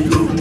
You.